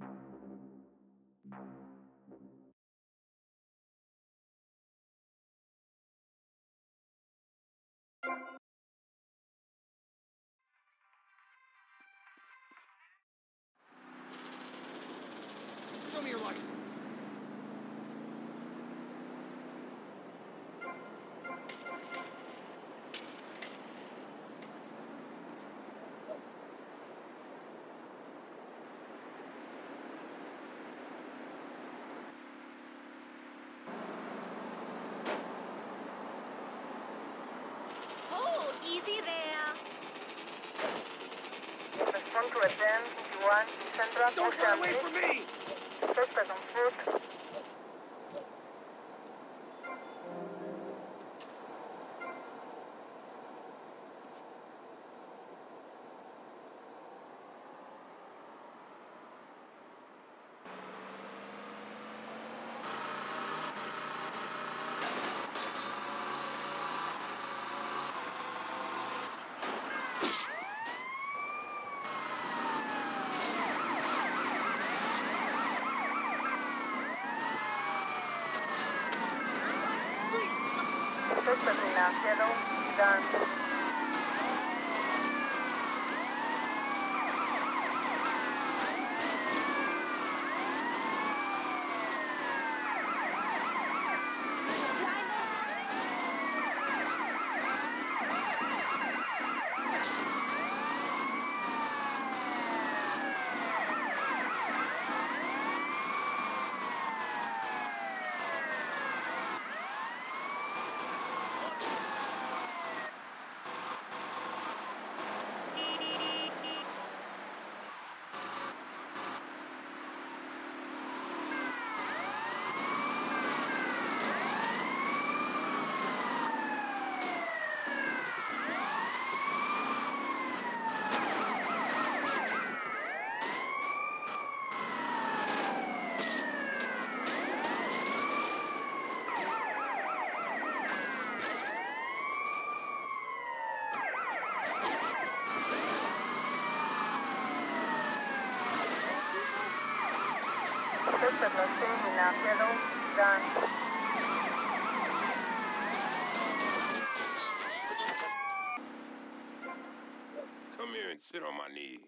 Oh, easy there. Respond 10, 51, Central, Don't run away from me! Suspect on foot. A yellow, done. Come here and sit on my knee.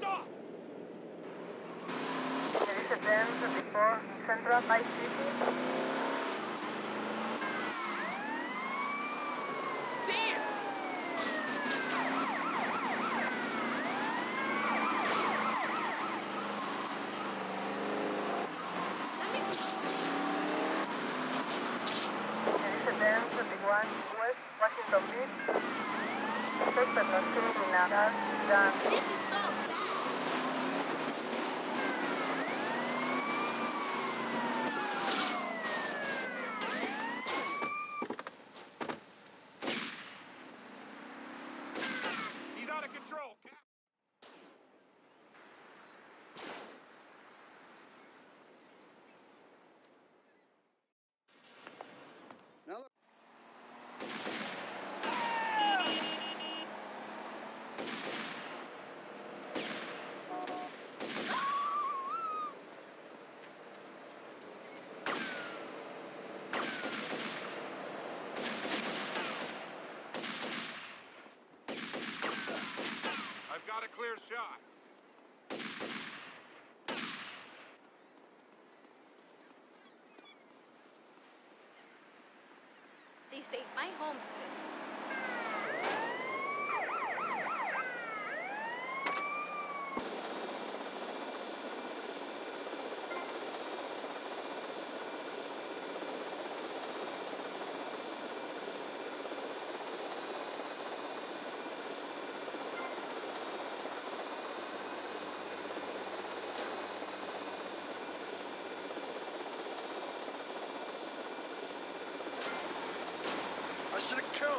Stop! There is a 10, before Central, High City. There is a 10, 51, West Washington Beach. Suspect on scene in a car, done. This is so bad. He's out of control, Cap. Now look. I've got a clear shot. They saved my home.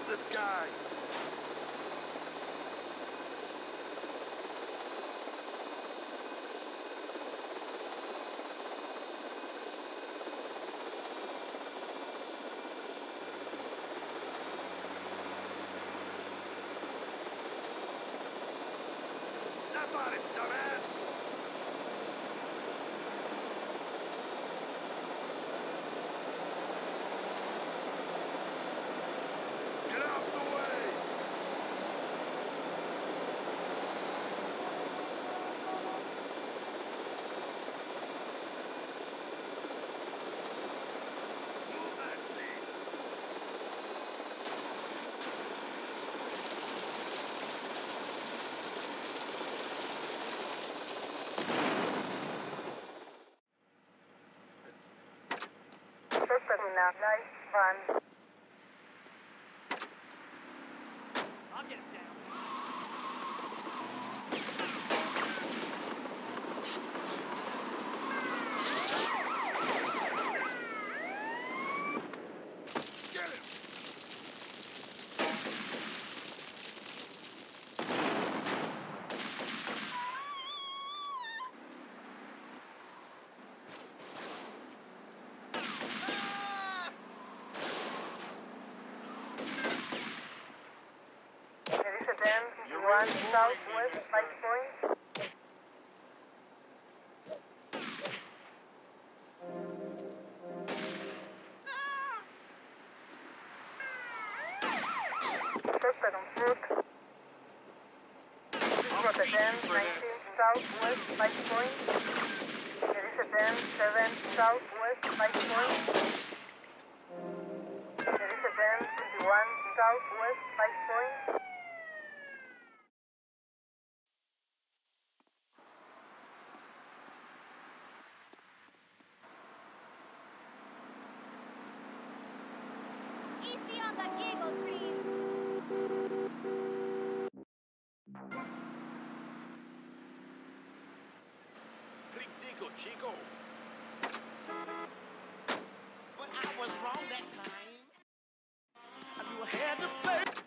This guy. Light van. I'll get him down. Get him! There is a dam 51 southwest Vice Point. Suspect on foot. This was a dam 19 southwest Vice Point. There is a dam 7 southwest Vice Point. There is a dam 21 southwest Vice Point. Chico. But I was wrong that time. I knew I had to play.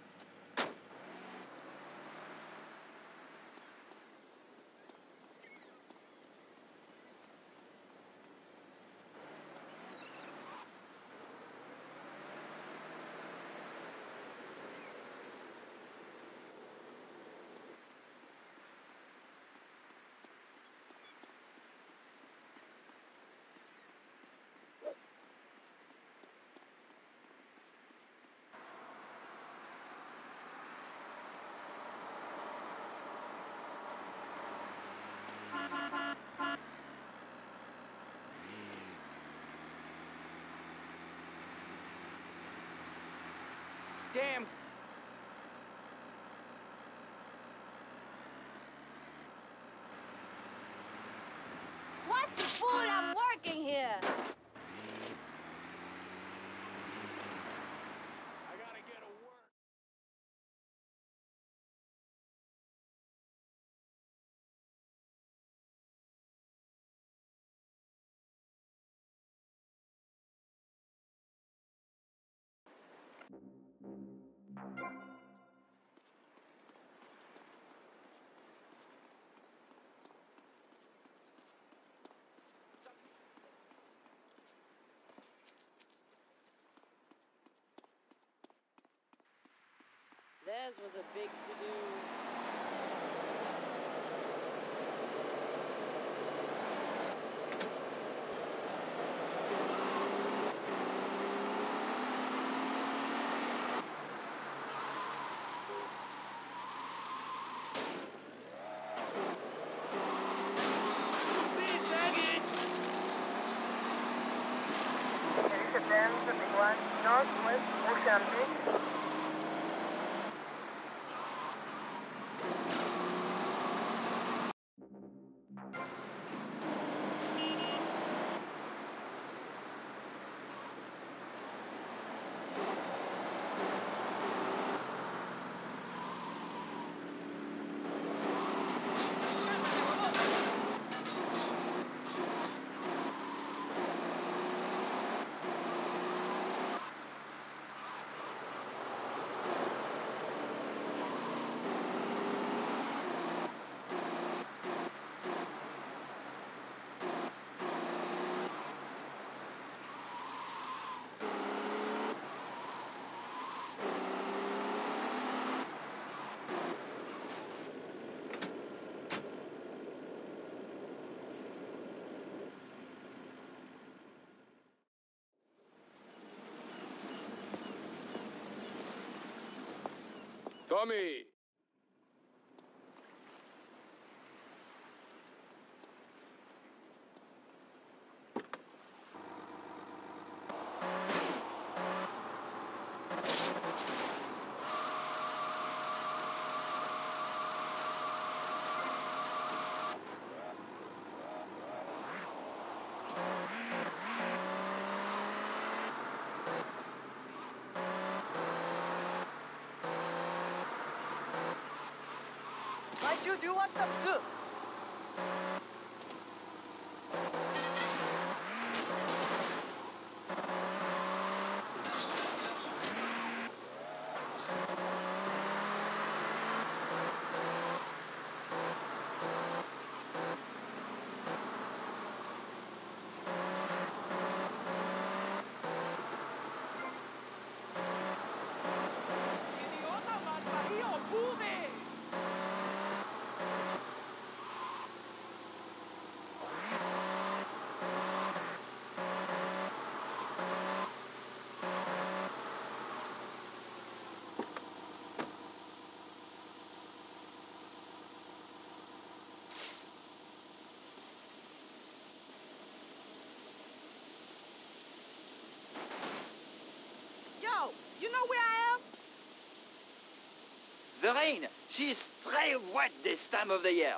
Damn. Theirs was a big to-do. See, Shaggy! There is a dam 21 northwest Mozambique. Tommy! You, do want some soup? You know where I am? The rain, she's très wet this time of the year.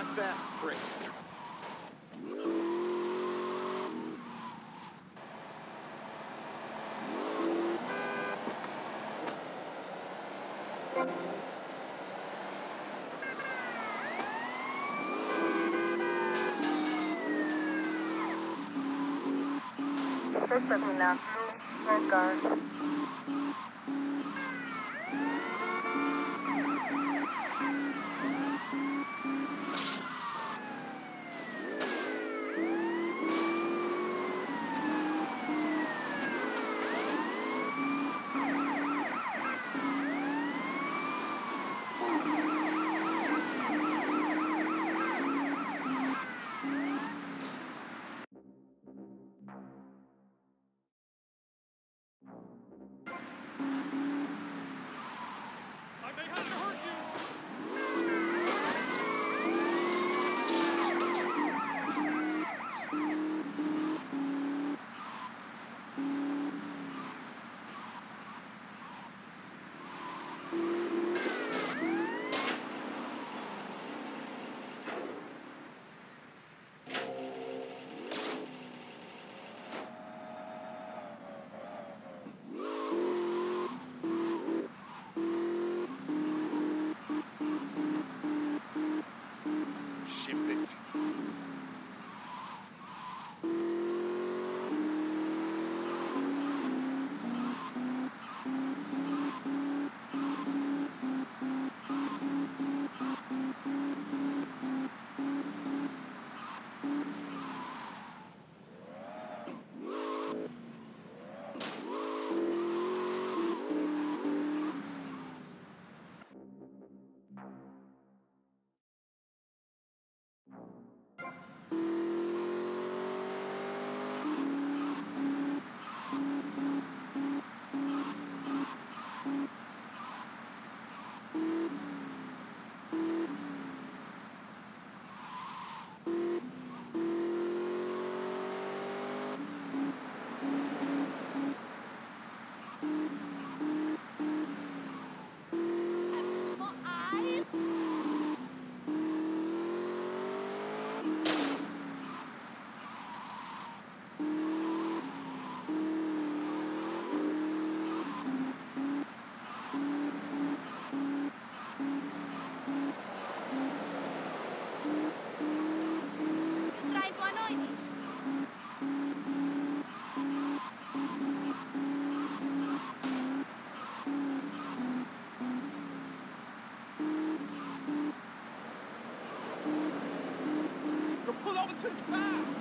Drive fast, break. First let me now. More Robertson's back.